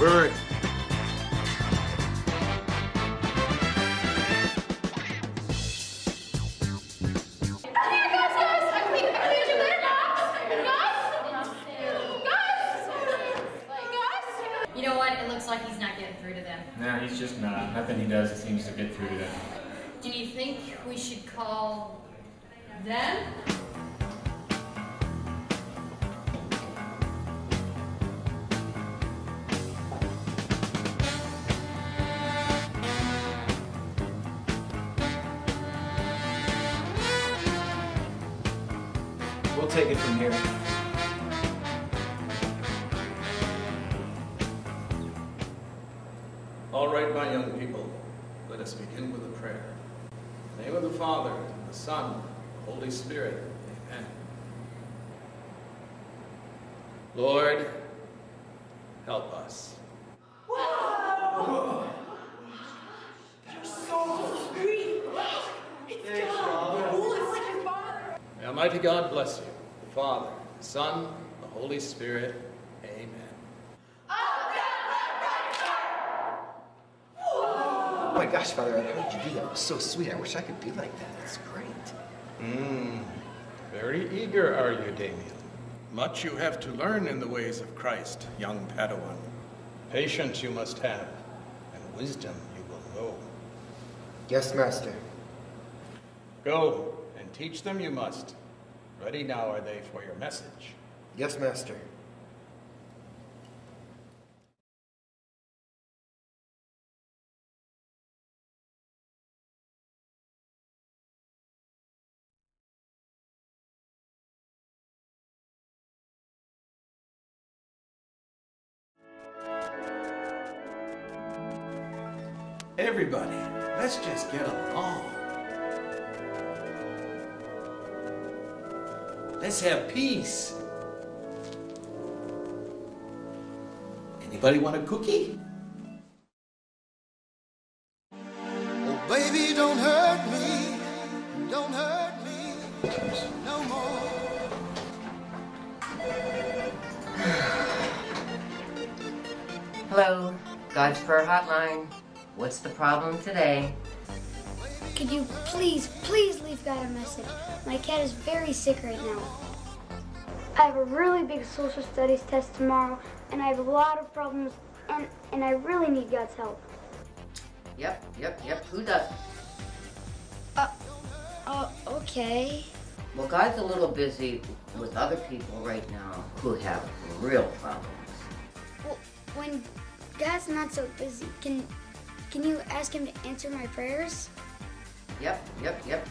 Word. All right, my young people, let us begin with a prayer. In the name of the Father, and the Son, and the Holy Spirit. Amen. Lord, help us. Woo! It's God. May Almighty God bless you, the Father, the Son, the Holy Spirit. Amen. Oh my gosh, Father, I heard you do that. It was so sweet. I wish I could be like that. That's great. Mmm. very eager are you, Damien. Much you have to learn in the ways of Christ, young Padawan. Patience you must have, and wisdom you will know. Yes, Master. Go and teach them you must. Ready now are they for your message. Yes, Master. Let's have peace. Anybody want a cookie? Oh, baby, don't hurt me. Don't hurt me no more. Hello, God's Prayer Hotline. What's the problem today? Could you please, please leave God a message? My cat is very sick right now. I have a really big social studies test tomorrow, and I have a lot of problems, and, and I really need God's help. Yep, yep, yep. Who doesn't? Oh, uh, uh, okay. Well, God's a little busy with other people right now who have real problems. Well, when God's not so busy, can can you ask him to answer my prayers? Yep, yep, yep.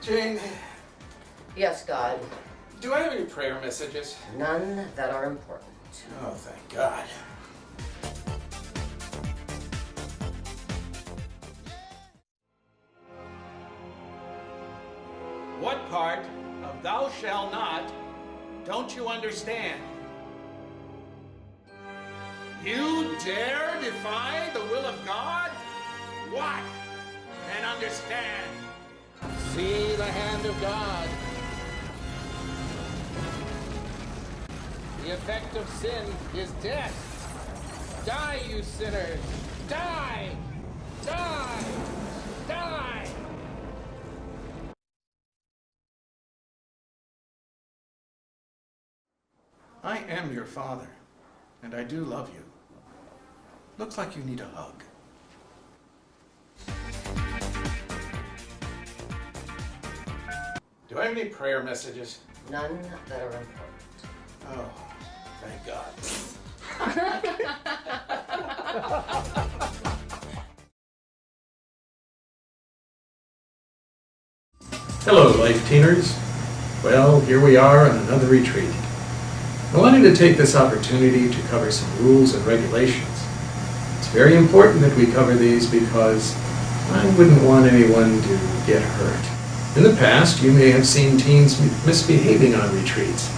Jane, Yes, God. do I have any prayer messages? None that are important. Oh, thank God. What part of thou shall not don't you understand? You dare defy the will of God? What? And understand. See the hand of God. The effect of sin is death. Die, you sinners! Die! Die! Die! I am your father, and I do love you. Looks like you need a hug. Do I have any prayer messages? None that are important. Oh, thank God. Hello, Life Teeners. Well, here we are on another retreat. I wanted to take this opportunity to cover some rules and regulations. It's very important that we cover these because I wouldn't want anyone to get hurt. In the past, you may have seen teens misbehaving on retreats.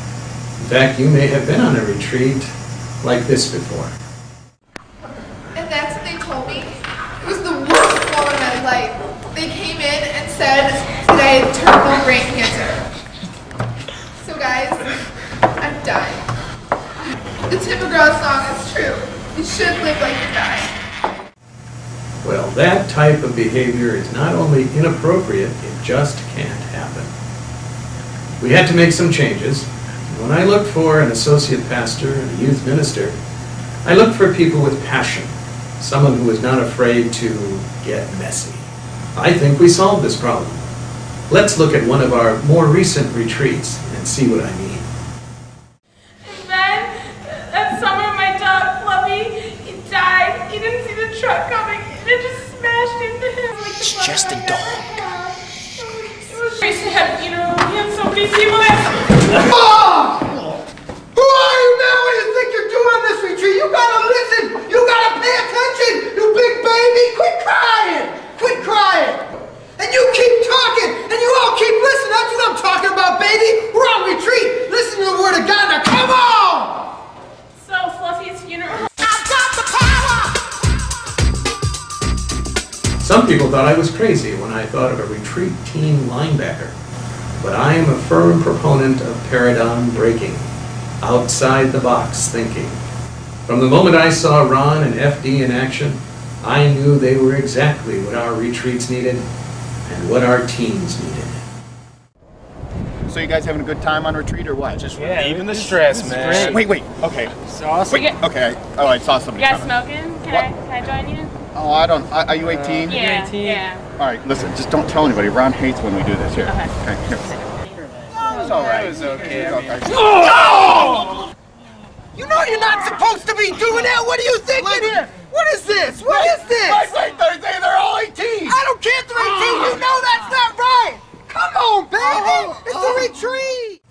In fact, you may have been on a retreat like this before. And that's what they told me. It was the worst moment of my life. They came in and said that I had terminal brain cancer. So guys, I'm dying. the Tim McGraw song is true. You should live like you're dying. Well, that type of behavior is not only inappropriate, it just can't happen. We had to make some changes. When I looked for an associate pastor and a youth minister, I looked for people with passion, someone who was not afraid to get messy. I think we solved this problem. Let's look at one of our more recent retreats and see what I mean. And then, that summer, my dog, Fluffy, he died. He didn't see the truck coming, and it just smashed into him. Like It's just a dog. It was nice to you know, we had so many people that... Mom! Who are you man? What do you think you're doing on this retreat? You gotta listen! You gotta pay attention! You big baby! Quit crying! Quit crying! And you keep talking! And you all keep listening! That's what I'm talking about, baby! We're on retreat! Listen to the word of God now! Come on! So, Fluffy's funeral... Some people thought I was crazy when I thought of a retreat team linebacker. But I am a firm proponent of paradigm breaking, outside the box thinking. From the moment I saw Ron and FD in action, I knew they were exactly what our retreats needed and what our teams needed. So you guys having a good time on retreat or what? Just Even the stress, man. Wait, wait. Okay. It's awesome. Wait. Okay. Oh, I saw You somebody guys coming. smoking? Can What? I, can I join you? Oh, I don't. Are are you uh, 18? Yeah, yeah. All right. Listen, just don't tell anybody. Ron hates when we do this here. Okay. Okay. Here. Oh, it's all right. It was okay, It's I mean- okay. Oh! You know you're not supposed to be doing that! What are you thinking here? What is this? What is this? Wait, wait, they're, they- they're all 18. I don't care if they're 18! You ah. know that's not right! Come on, baby! Oh, oh. It's a retreat!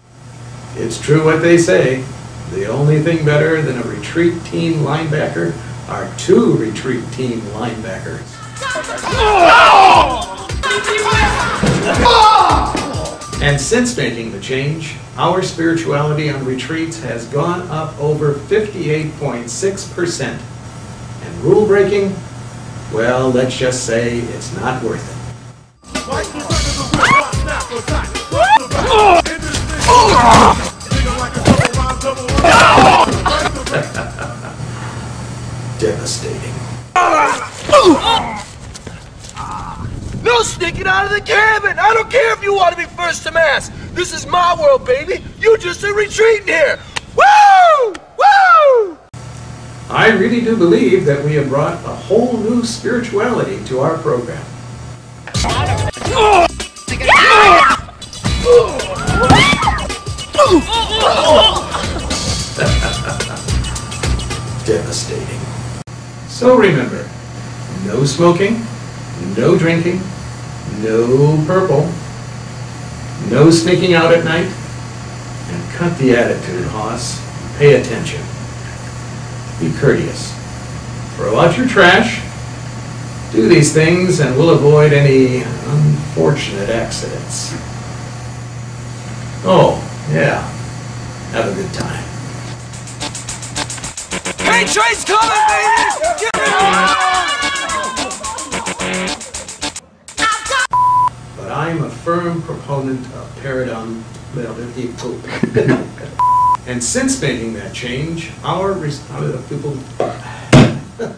It's true what they say. The only thing better than a retreat team linebacker are two retreat team linebackers. And since making the change, our spirituality on retreats has gone up over 58.6%. And rule breaking, well, let's just say it's not worth it. Devastating. No sneaking out of the cabin! I don't care if you want to be first to mass! This is my world, baby! You just are retreating here! Woo! Woo! I really do believe that we have brought a whole new spirituality to our program. Devastating. So remember, no smoking, no drinking, no purple, no sneaking out at night, and cut the attitude, Hoss. Pay attention. Be courteous. Throw out your trash. Do these things and we'll avoid any unfortunate accidents. Oh, yeah. Have a good time. Hey, Trey's coming, baby! Get But I'm a firm proponent of paradigm well, And since making that change, our res- uh, people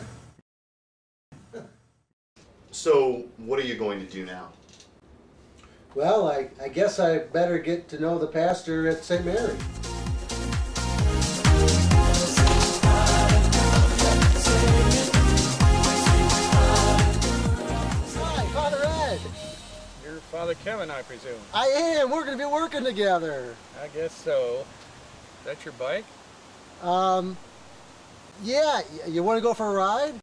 So, what are you going to do now? Well, I, I guess I better get to know the pastor at St. Mary. Father Kevin, I presume. I am. We're going to be working together. I guess so. That's your bike? Um, yeah, you want to go for a ride?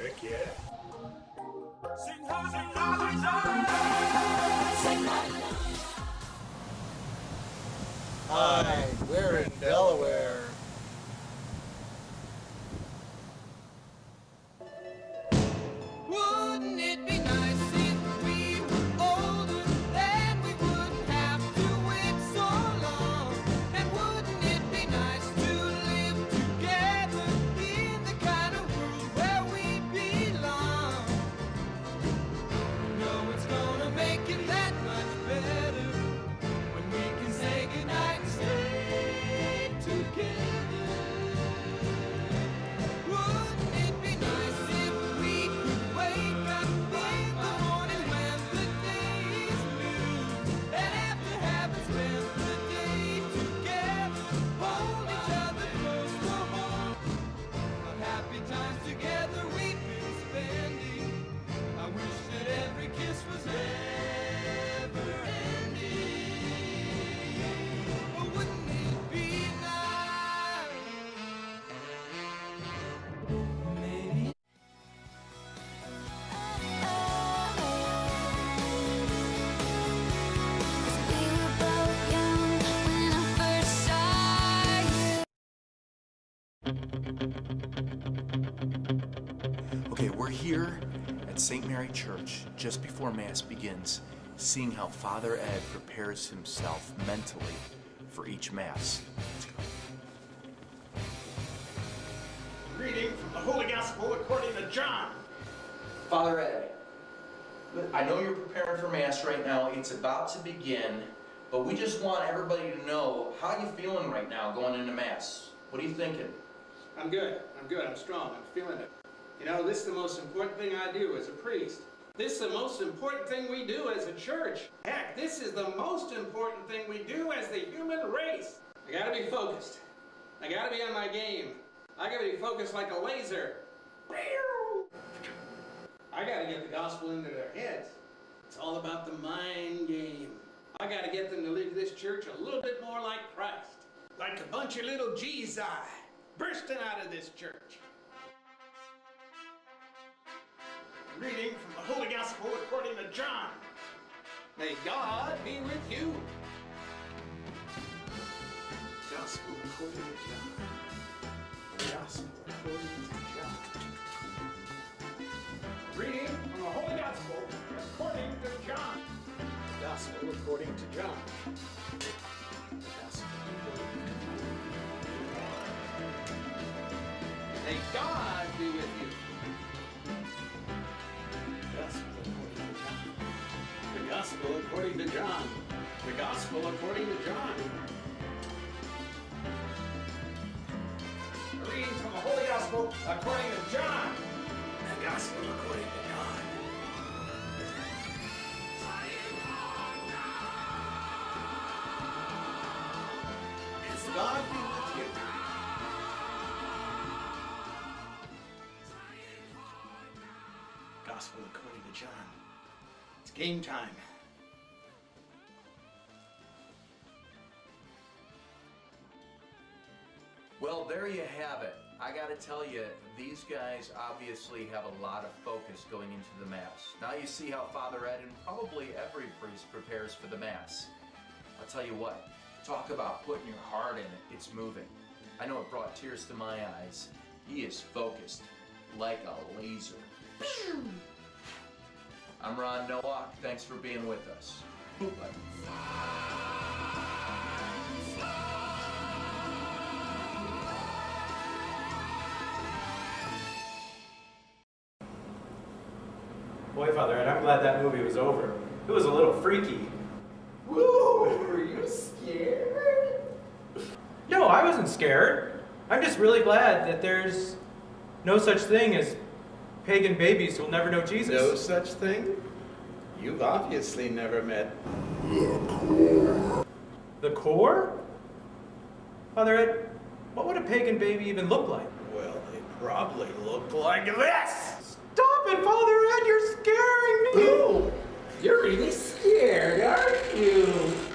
Heck yeah. Hi, we're in Delaware. Wouldn't it be nice here at St. Mary Church just before Mass begins, seeing how Father Ed prepares himself mentally for each Mass. Reading from the Holy Gospel according to John. Father Ed, I know you're preparing for Mass right now. It's about to begin, but we just want everybody to know how you feeling right now going into Mass. What are you thinking? I'm good. I'm good. I'm strong. I'm feeling it. You know, this is the most important thing I do as a priest. This is the most important thing we do as a church. Heck, this is the most important thing we do as the human race. I gotta be focused. I gotta be on my game. I gotta be focused like a laser. I gotta get the gospel into their heads. It's all about the mind game. I gotta get them to live this church a little bit more like Christ. Like a bunch of little Jesus bursting out of this church. Reading from the Holy Gospel according to John. May God be with you. Gospel according to John. Gospel according to John. Reading from the Holy Gospel according to John. Gospel according to John. Gospel according to John. May God Gospel according to John. The Gospel according to John. John. Reading from the Holy Gospel according to John. The Gospel according to John. Is God be with you? Gospel according to John. It's game time. You have it. I gotta tell you, these guys obviously have a lot of focus going into the Mass. Now you see how Father Ed and probably every priest prepares for the Mass. I'll tell you what, talk about putting your heart in it, it's moving. I know it brought tears to my eyes. He is focused, like a laser. I'm Ron Nowak, thanks for being with us. Glad that movie was over. It was a little freaky. Woo! Were you scared? No, I wasn't scared. I'm just really glad that there's no such thing as pagan babies who'll never know Jesus. No such thing? You've obviously never met The core? The core? Father Ed, what would a pagan baby even look like? Well, they probably look like this! Stop it, Father Ed, you're scaring me! Oh, you're really scared, aren't you?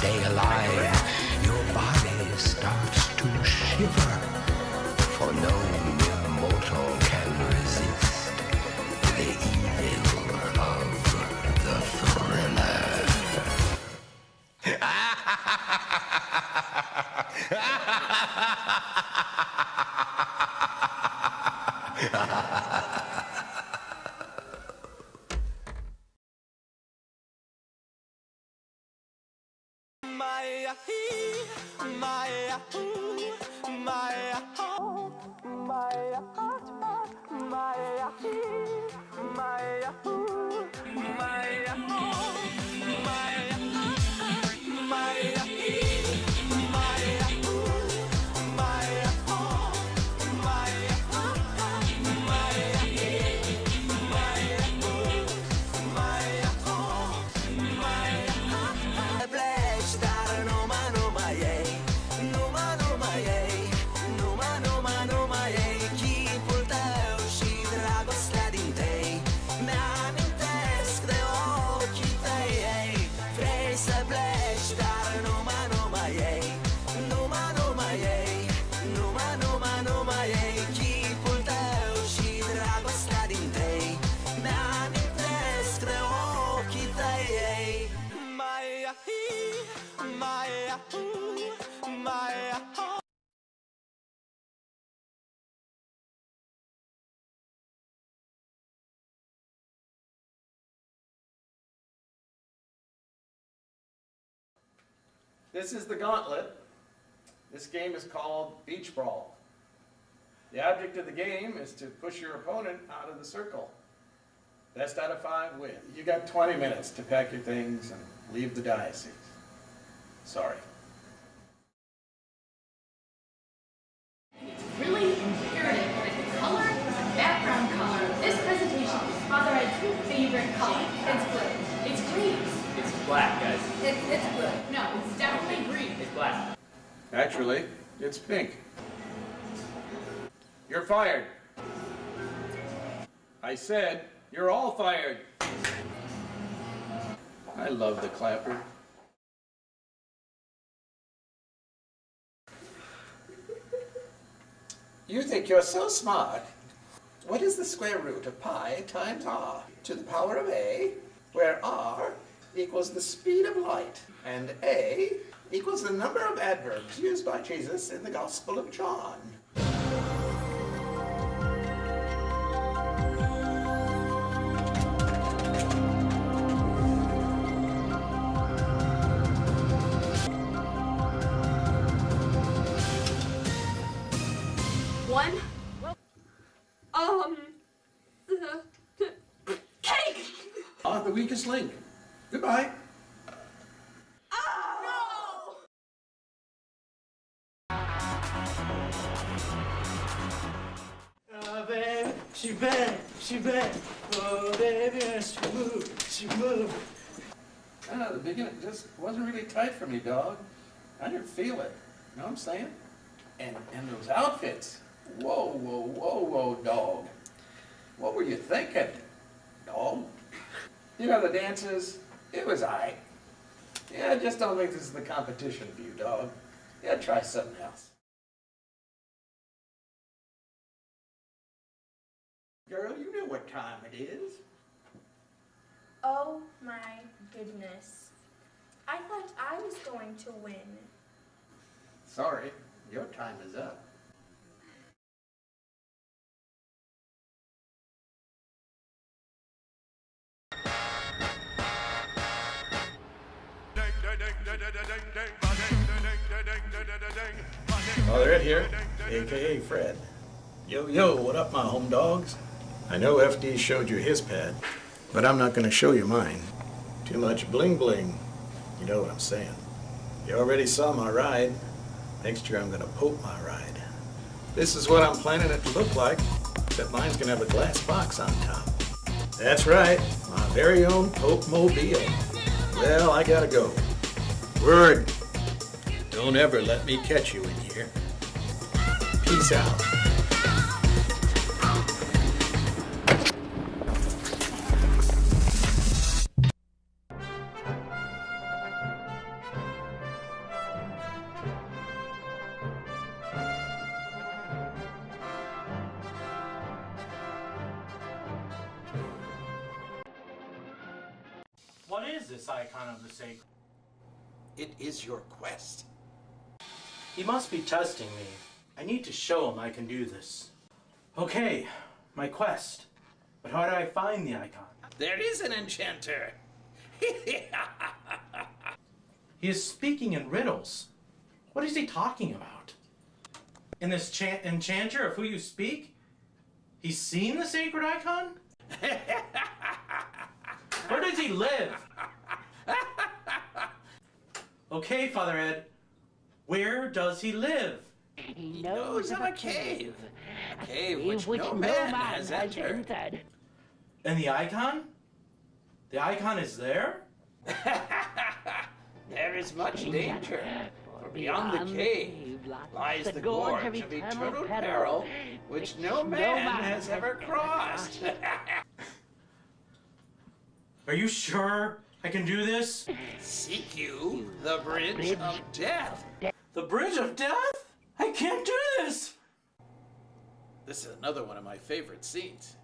Stay alive, your body starts to shiver. For no mere mortal can resist the evil of the thriller. This is the gauntlet. This game is called Beach Brawl. The object of the game is to push your opponent out of the circle. Best out of five win. You got 20 minutes to pack your things and leave the diocese. Sorry. It's really imperative that the color, the background color, of this presentation is Father Ed's favorite color. It's blue. It's green. It's black, guys. It's, it's blue. No, it's definitely green. It's black. Actually, it's pink. You're fired. I said, you're all fired. I love the clapper. You think you're so smart. What is the square root of pi times r to the power of a, where r equals the speed of light, and a equals the number of adverbs used by Jesus in the Gospel of John? For me, dog. I didn't feel it. You know what I'm saying? And and those outfits. Whoa, whoa, whoa, whoa, dog. What were you thinking, dog? You know the dances. It was I. Yeah, I just don't think this is the competition for you, dog. Yeah, try something else. Girl, you know what time it is. Oh my goodness. I thought I was going to win. Sorry, your time is up. Oh, Father Ed here, aka Fred. Yo, yo, what up, my home dogs? I know FD showed you his pad, but I'm not going to show you mine. Too much bling bling. You know what I'm saying. You already saw my ride. Next year I'm going to pope my ride. This is what I'm planning it to look like, except mine's to have a glass box on top. That's right, my very own Pope Mobile. Well, I gotta go. Word. Don't ever let me catch you in here. Peace out. He must be testing me. I need to show him I can do this. Okay, my quest. But how do I find the icon? There is an enchanter. He is speaking in riddles. What is he talking about? In this chan- enchanter of who you speak? He's seen the sacred icon? Where does he live? Okay, Father Ed. Where does he live? He knows of a cave. A cave which, no man has entered. And the icon? The icon is there? There is much danger. For beyond the cave lies the gorge of eternal peril which no man has ever crossed. Are you sure I can do this? Seek you the bridge of death. The bridge of death? I can't do this! This is another one of my favorite scenes.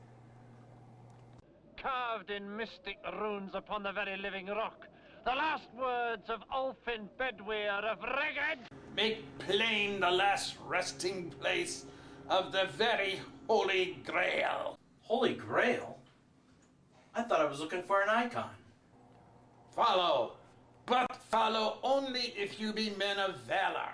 Carved in mystic runes upon the very living rock, the last words of Ulfin Bedwyr of Rheged. Make plain the last resting place of the very Holy Grail. Holy Grail? I thought I was looking for an icon. Follow, but follow only if you be men of valor.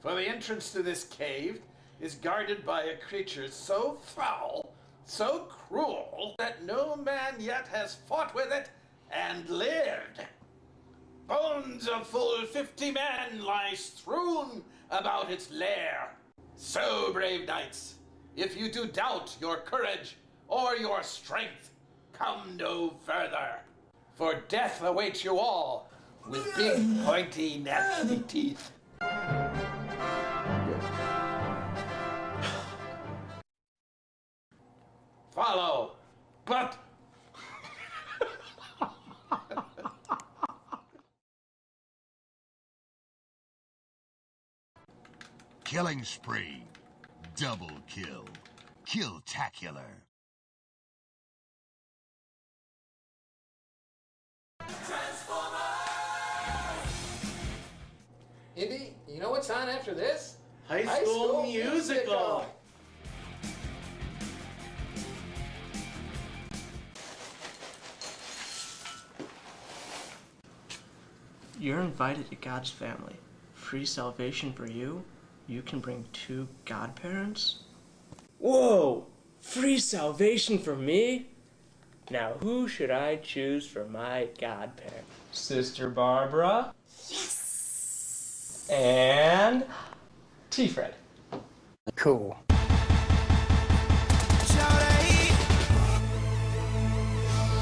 For the entrance to this cave is guarded by a creature so foul, so cruel, that no man yet has fought with it and lived. Bones of full fifty men lie strewn about its lair. So, brave knights, if you do doubt your courage or your strength, come no further. For death awaits you all with big, pointy, nasty teeth. Follow, but Killing spree. Double kill. Kill-tacular. Indy, you know what's on after this? High School Musical. You're invited to God's family. Free salvation for you. You can bring two godparents. Whoa! Free salvation for me? Now, who should I choose for my godparent? Sister Barbara? Yes! And. T Fred. Cool.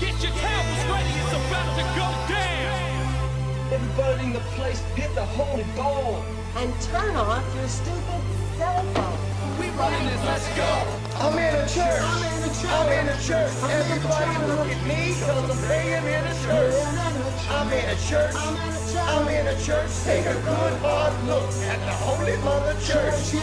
Get your towels ready, it's about to go down! Everybody in the place hit the holy ball. And turn off your stupid cell phone. Running this, let's go. I'm in a church. I'm in a church. I'm in a church. Everybody look at me, cause I'm in a church. I'm in a church. I'm in a church. Take a good hard look at the Holy Mother Church.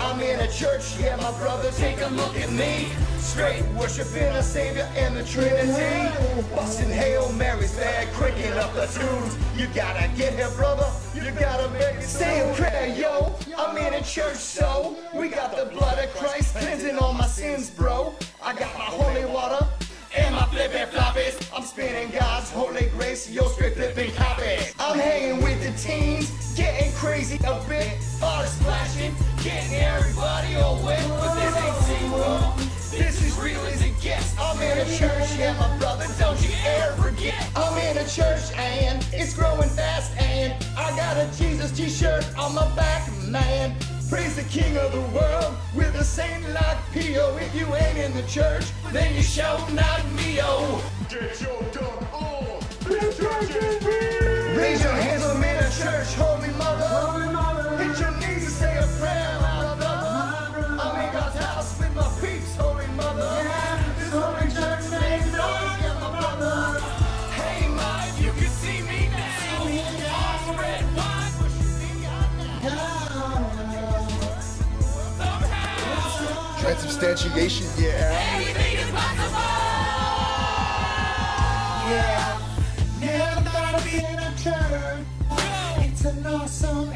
I'm in a church, yeah, my brother, take a look at me. Straight worshiping a Savior and the Trinity. Busting Hail Marys, bad cranking up the tunes. You gotta get here, brother. You gotta make it say a prayer, yo. I'm in a church, so we got the blood of Christ cleansing all my sins, bro. I got my holy water and my flippin' floppies. I'm spinning God's holy grace, yo, straight flipping copies. I'm hanging with the teens, getting crazy a bit. Water splashing, getting everybody all wet. But this ain't zero. This is real gets. I'm in a church, yeah, my brother, don't you ever forget. I'm in a church and it's growing fast, and I got a Jesus t-shirt on my back, man. Praise the King of the world with a saint like Pio. If you ain't in the church, then you show not me, oh. Get your dumb on. This church is real. Raise your hands, I'm in a church, Holy Mother. transubstantiation, yeah. Anything is possible! Yeah. Never thought I'd be an actor. It's an awesome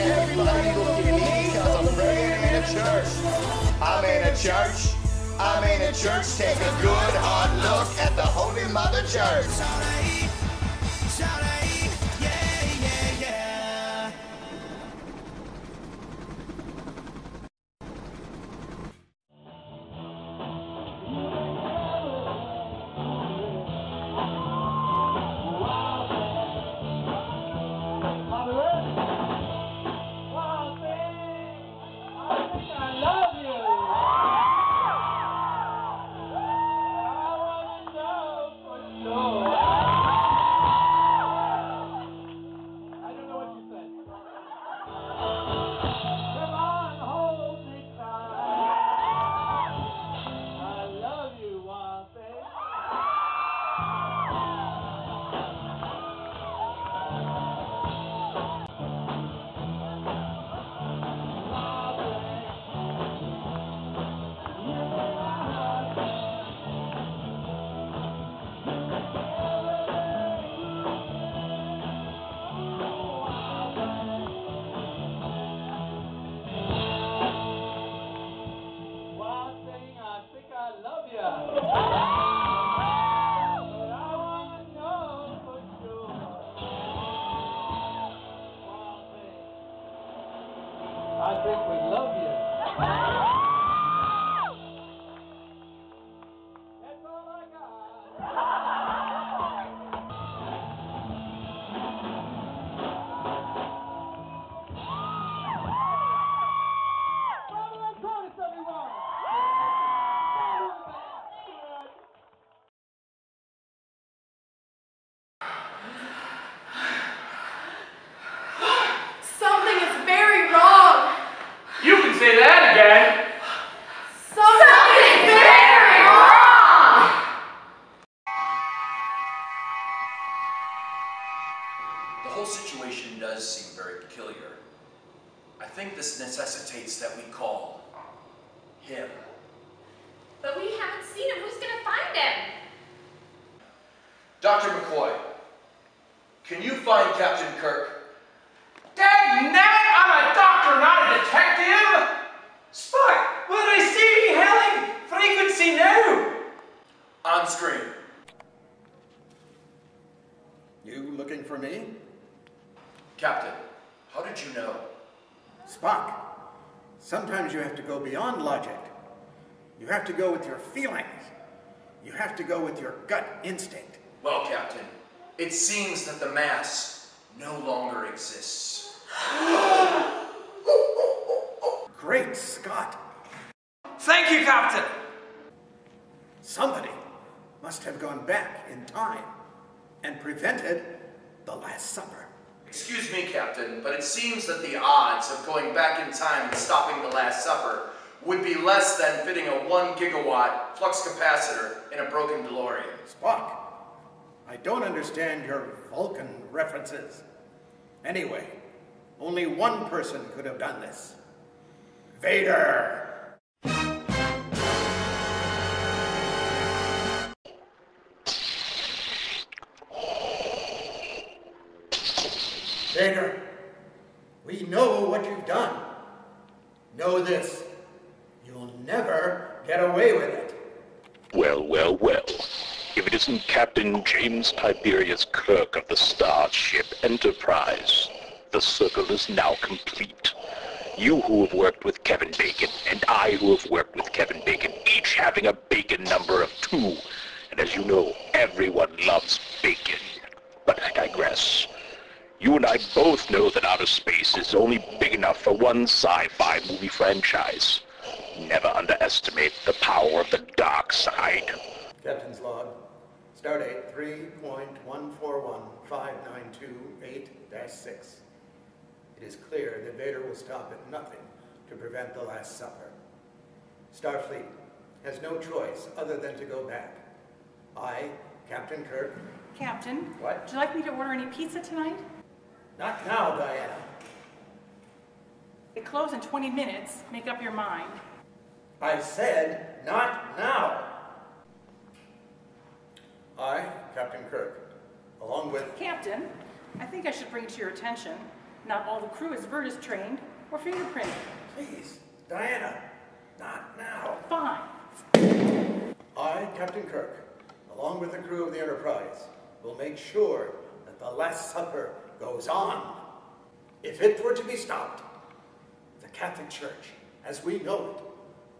everybody look at me, cause I'm praying in a church. I'm in a church. I'm in a church. Take a good hard look at the Holy Mother Church. Somebody must have gone back in time and prevented the Last Supper. Excuse me, Captain, but it seems that the odds of going back in time and stopping the Last Supper would be less than fitting a one gigawatt flux capacitor in a broken DeLorean. Spock, I don't understand your Vulcan references. Anyway, only one person could have done this. Vader! Isn't Captain James Tiberius Kirk of the Starship Enterprise, the circle is now complete. You who have worked with Kevin Bacon, and I who have worked with Kevin Bacon, each having a bacon number of two. And as you know, everyone loves bacon. But I digress. You and I both know that outer space is only big enough for one sci-fi movie franchise. Never underestimate the power of the dark side. Captain's log. Stardate 3.1415928-6. It is clear that Vader will stop at nothing to prevent the Last Supper. Starfleet has no choice other than to go back. I, Captain Kirk. Captain, What? would you like me to order any pizza tonight? Not now, Diana. They close in 20 minutes. Make up your mind. I said not now. I, Captain Kirk, along with Captain, I think I should bring to your attention Not all the crew is Virtus trained or fingerprinted. Please, Diana, not now. Fine. I, Captain Kirk, along with the crew of the Enterprise, will make sure that the Last Supper goes on. If it were to be stopped, the Catholic Church, as we know it,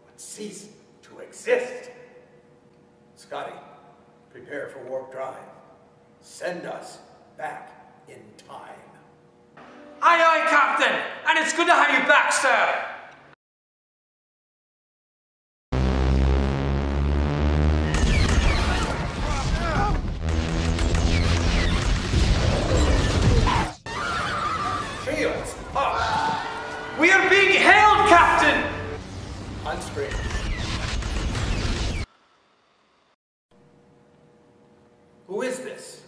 would cease to exist. Scotty, prepare for warp drive. Send us back in time. Aye, aye, Captain, and it's good to have you back, sir. Shields, up! We are being hailed, Captain! On screen. Who is this?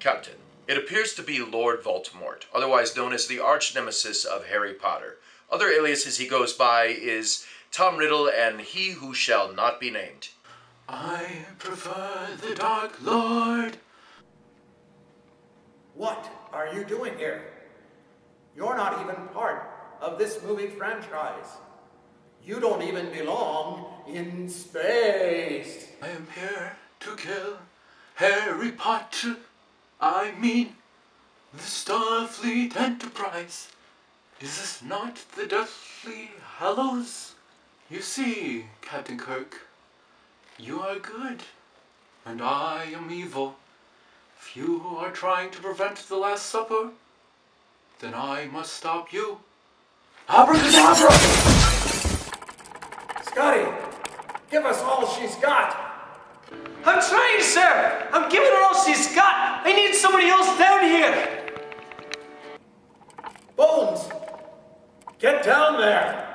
Captain, it appears to be Lord Voldemort, otherwise known as the arch nemesis of Harry Potter. Other aliases he goes by is Tom Riddle and He Who Shall Not Be Named. I prefer the Dark Lord. What are you doing here? You're not even part of this movie franchise. You don't even belong in space. I am here to kill Harry Potter. I mean, the Starfleet Enterprise. Is this not the Deathly Hallows? You see, Captain Kirk, you are good, and I am evil. If you are trying to prevent the Last Supper, then I must stop you. Abracadabra! Scotty, give us all she's got. I'm trying, sir. I'm giving her all she's got. I need somebody else down here. Bones, get down there.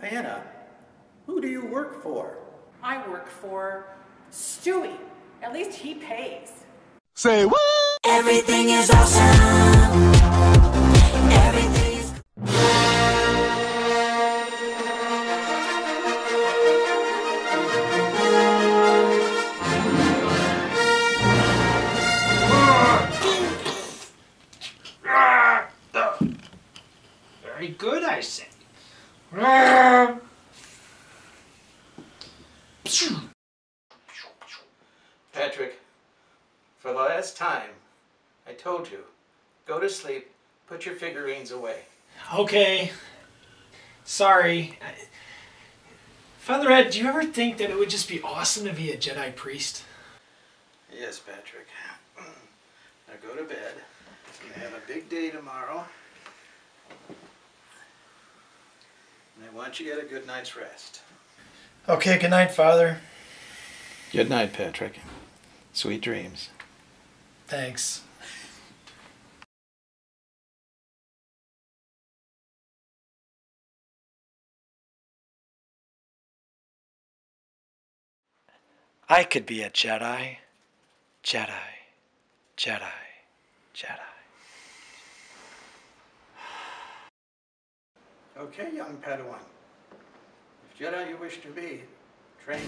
Diana, who do you work for? I work for Stewie. At least he pays. Say what? Everything is awesome. Everything is. Very good, I say. Patrick, for the last time, I told you, go to sleep, put your figurines away. Okay. Sorry. I- Father Ed, do you ever think that it would just be awesome to be a Jedi priest? Yes, Patrick. Now go to bed. You're have a big day tomorrow. And don't you get a good night's rest. Okay, good night, Father. Good night, Patrick. Sweet dreams. Thanks. I could be a Jedi. Jedi. Jedi. Jedi. Okay, young Padawan. If Jedi you wish to be, train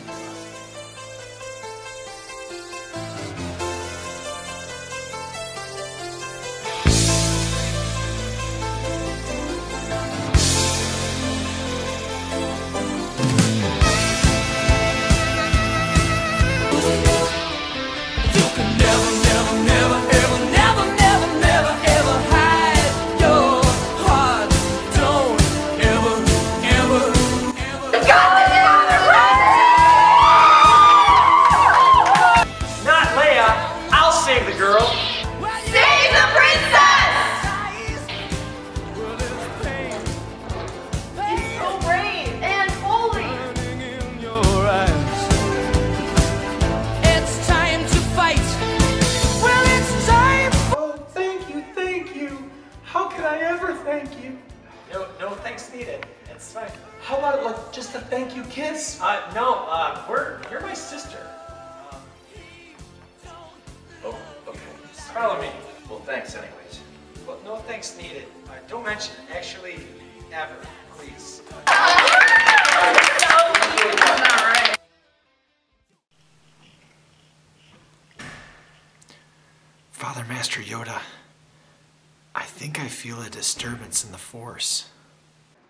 disturbance in the Force.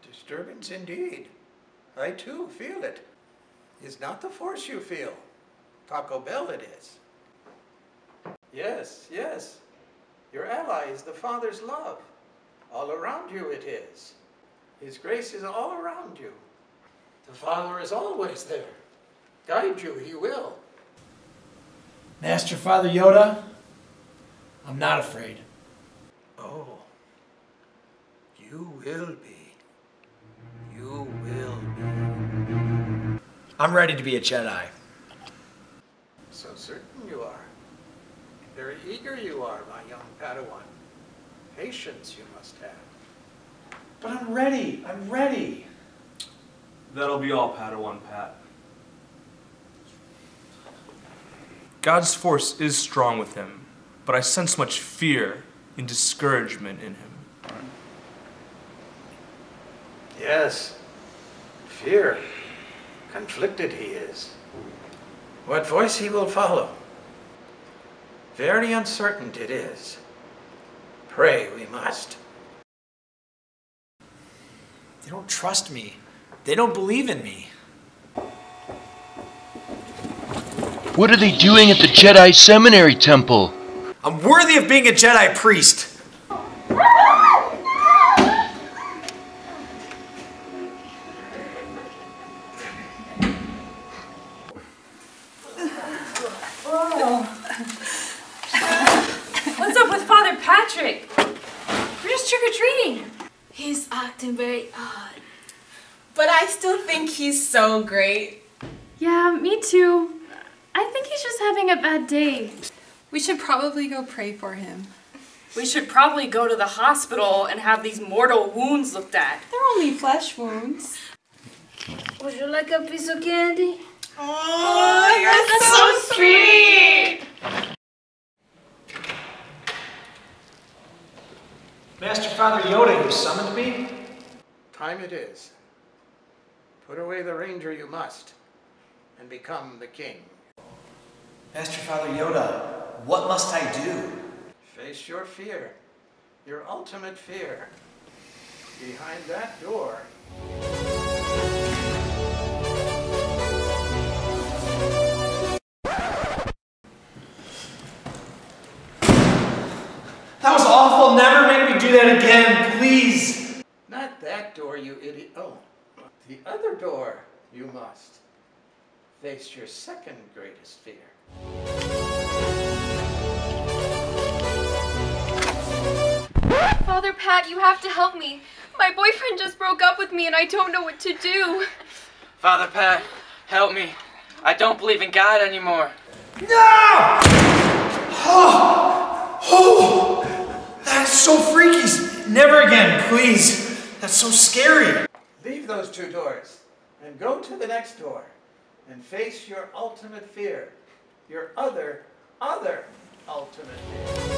Disturbance indeed. I too feel it. Is not the force you feel. Taco Bell it is. Yes, yes. Your ally is the Father's love. All around you it is. His grace is all around you. The Father is always there. Guide you, He will. Master Father Yoda, I'm not afraid. Oh, you will be. You will be. I'm ready to be a Jedi. So certain you are. Very eager you are, my young Padawan. Patience you must have. But I'm ready. I'm ready. That'll be all, Padawan Pat. God's force is strong with him, but I sense much fear and discouragement in him. Yes, fear. Conflicted he is. What voice he will follow. Very uncertain it is. Pray we must. They don't trust me. They don't believe in me. What are they doing at the Jedi Seminary Temple? I'm worthy of being a Jedi priest. What's up with Father Patrick? We're just trick or treating. He's acting very odd. But I still think he's so great. Yeah, me too. I think he's just having a bad day. We should probably go pray for him. We should probably go to the hospital and have these mortal wounds looked at. They're only flesh wounds. Would you like a piece of candy? Oh, oh you're so sweet. Master Father Yoda, you summoned me? Time it is. Put away the ranger you must, and become the king. Master Father Yoda, what must I do? Face your fear, your ultimate fear. Behind that door. That was awful. Never make me do that again, please. Not that door, you idiot. Oh, the other door you must. Face your second greatest fear. Father Pat, you have to help me. My boyfriend just broke up with me and I don't know what to do. Father Pat, help me. I don't believe in God anymore. No! Oh, oh, that's so freaky. Never again, please. That's so scary. Leave those two doors and go to the next door and face your ultimate fear. Your other, other ultimate fear.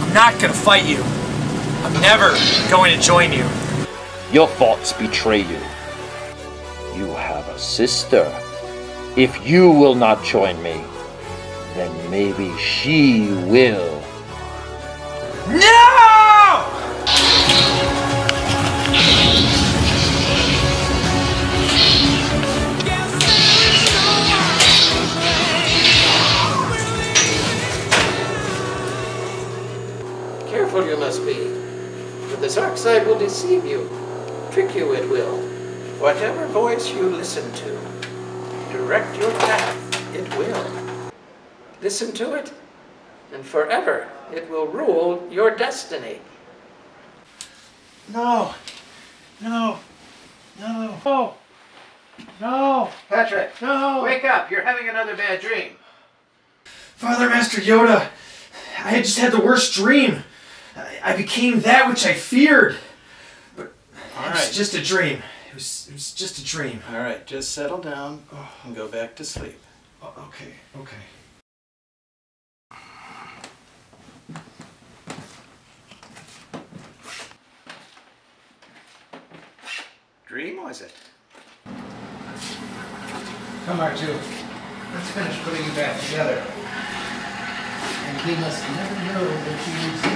I'm not gonna fight you. I'm never going to join you. Your thoughts betray you. You have a sister. If you will not join me, then maybe she will. No! Careful you must be, for the dark side will deceive you, trick you it will. Whatever voice you listen to, direct your path it will. Listen to it, and forever it will rule your destiny. No. No. No. No. No. Patrick, No. wake up. You're having another bad dream. Father Master Yoda, I had just had the worst dream. I, I became that which I feared. But All it was right. just a dream. It was, it was just a dream. All right, just settle down oh. and go back to sleep. Oh, okay, okay. Dream, was it? Come, R2. Let's finish putting you back together. And he must never know that you exist.